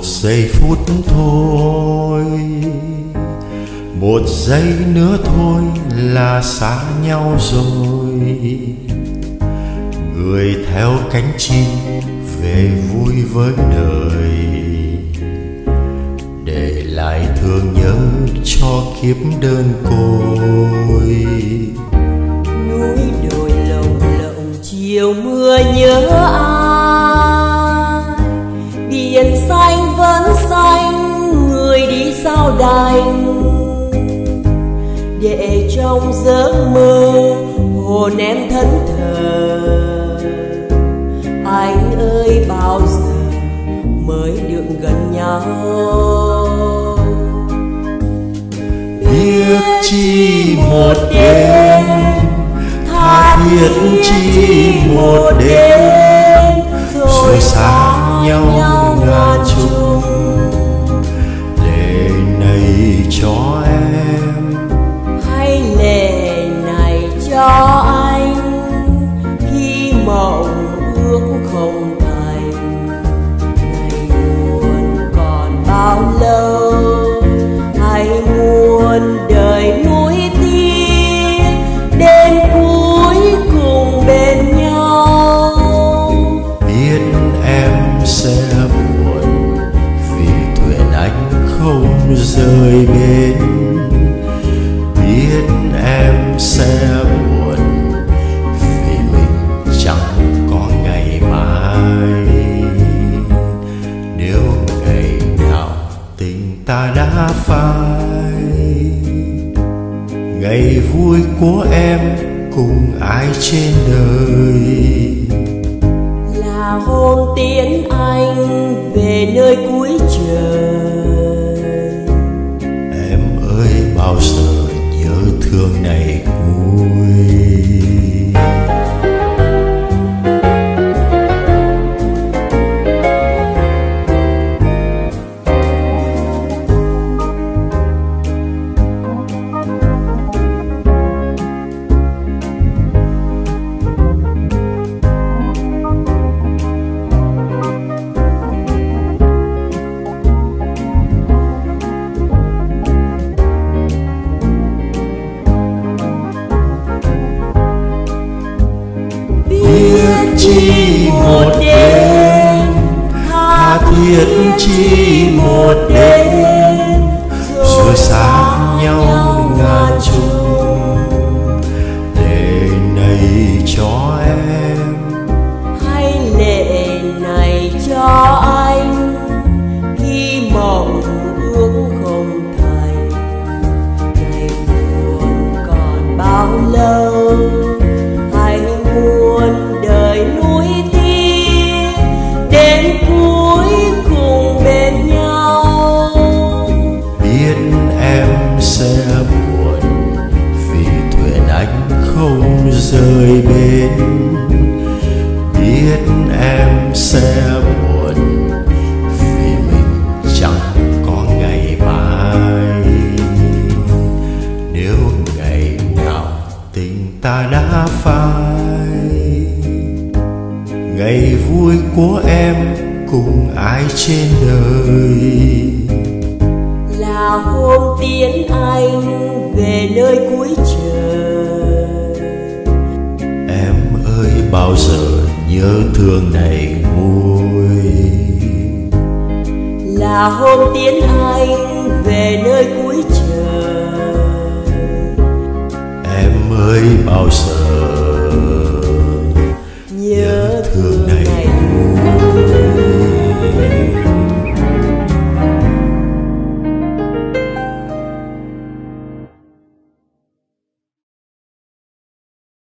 một giây phút thôi, một giây nữa thôi là xa nhau rồi. Người theo cánh chim về vui với đời, để lại thương nhớ cho kiếp đơn côi. Núi đồi lồng lộng, chiều mưa nhớ ai? Trong giấc mơ, hồn em thẫn thờ. Anh ơi, bao giờ mới được gần nhau? Biết chi một đêm, tha thiết chi một đêm. Cho anh khi mộng ước không thành ngày buồn còn bao lâu hay muôn đời nuối tiếc. Đến cuối cùng bên nhau. Biết em sẽ buồn vì thuyền anh không rời bên biết em sẽ ngày vui của em cùng ai trên đời? Là hôm tiễn anh về nơi cuối trời. Em ơi bao giờ nhớ thương này biết chi một đêm rồi xa nhau ngàn chung để này cho em. Hay lệ này cho anh khi mộng ước không thành ngày buồn còn bao lâu? Không rời biết em sẽ buồn vì mình chẳng có ngày mai. Nếu ngày nào tình ta đã phai, ngày vui của em cùng ai trên đời? Là hôm tiễn anh về nơi cuối trời. Bao giờ nhớ thương này nguôi là hôm tiễn anh về nơi cuối trời. Em ơi bao giờ